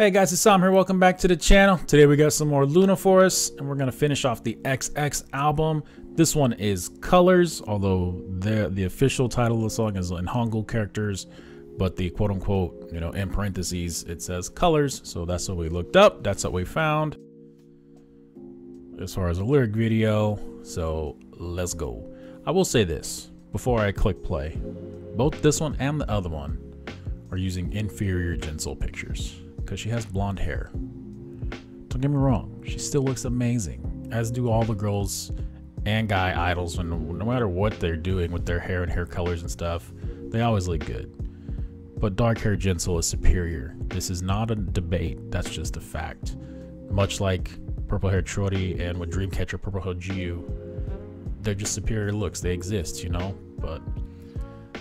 Hey guys, it's Somm here. Welcome back to the channel. Today we got some more LOONA for us, and we're gonna finish off the XX album. This one is Colors, although the the official title of the song is in Hangul characters, but the quote unquote, you know, in parentheses, it says Colors. So that's what we looked up. That's what we found. As far as a lyric video, so let's go. I will say this before I click play. Both this one and the other one are using inferior Jinsoul pictures because she has blonde hair. Don't get me wrong, she still looks amazing, as do all the girls and guy idols. When no matter what they're doing with their hair and hair colors and stuff, they always look good. But dark hair Jinsoul is superior. This is not a debate. That's just a fact. Much like purple hair Choerry and with Dreamcatcher purple hair Jiu, they're just superior looks. They exist, you know. But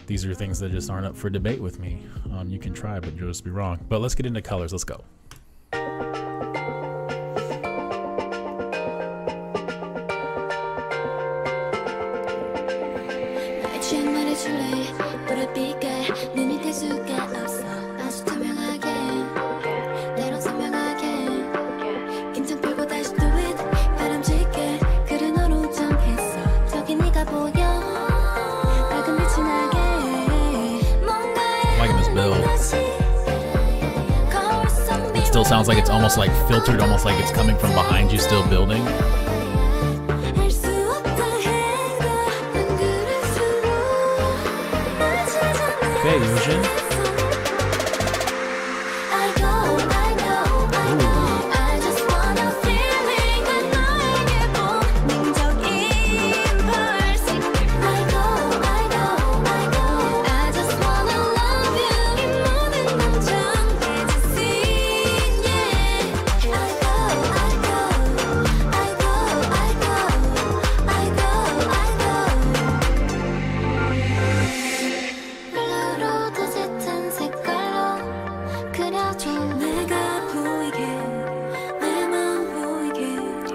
these are things that just aren't up for debate with me. Um, you can try, but you'll just be wrong. But let's get into colors. Let's go. 나의 취향 말해줄래 노랫빛깔 눈이 뗄 수가 없어 아주 투명하 sounds like it's almost like filtered, almost like it's coming from behind you, still building. Okay, Yeojin.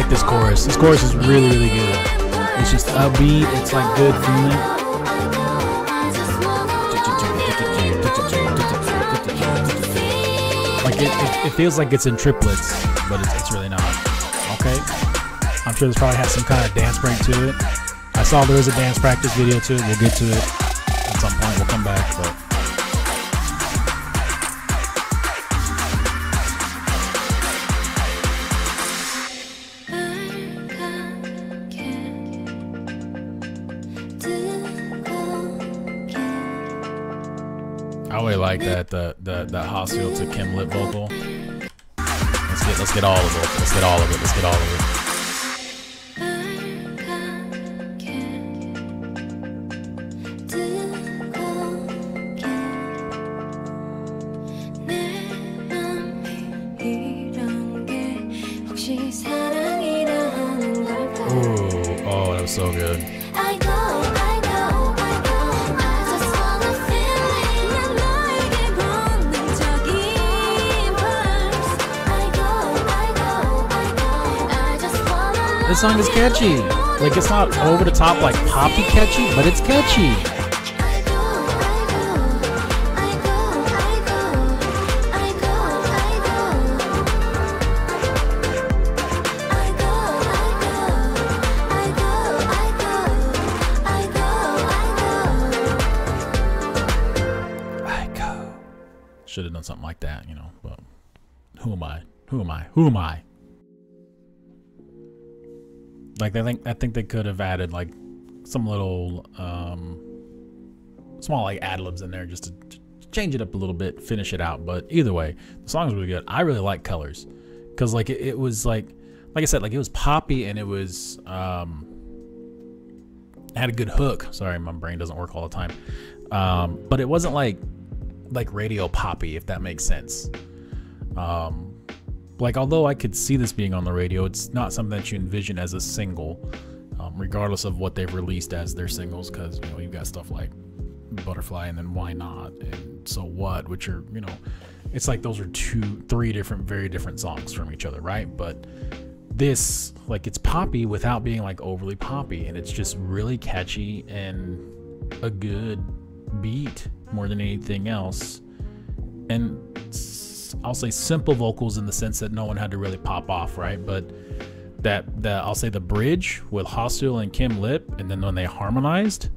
like this chorus. This chorus is really, really good. It's just upbeat. It's like good feeling. Like it, it, it feels like it's in triplets, but it's, it's really not. Okay. I'm sure this probably has some kind of dance break to it. I saw there is a dance practice video to it. We'll get to it at some point. We'll come back, but. I really like that the the the HaSeul to Kim Lip vocal. Let's get let's get all of it. Let's get all of it. Let's get all of it. Ooh, oh, that was so good. This song is catchy. Like it's not over the top like poppy catchy, but it's catchy. Should have done something like that, you know. But who am I? Who am I? Who am I? Like I think I think they could have added like some little um small like ad libs in there just to, to change it up a little bit, finish it out. But either way, the song's really good. I really like colors because like it, it was like like I said, like it was poppy and it was um had a good hook. Sorry, my brain doesn't work all the time. Um, but it wasn't like like radio poppy, if that makes sense. Um, like although I could see this being on the radio, it's not something that you envision as a single, um, regardless of what they've released as their singles. Because you know you've got stuff like Butterfly and then Why Not and So What, which are you know, it's like those are two, three different, very different songs from each other, right? But this like it's poppy without being like overly poppy, and it's just really catchy and a good beat more than anything else. And I'll say simple vocals in the sense that no one had to really pop off, right? But that that I'll say the bridge with HaSeul and Kim Lip, and then when they harmonized,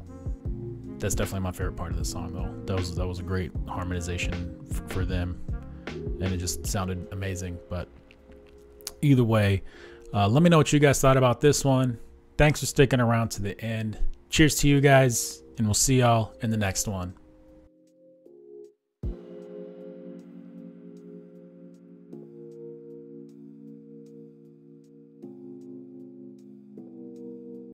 that's definitely my favorite part of the song. Though that was that was a great harmonization f- for them, and it just sounded amazing. But either way, uh, let me know what you guys thought about this one. Thanks for sticking around to the end. Cheers to you guys, and we'll see y'all in the next one.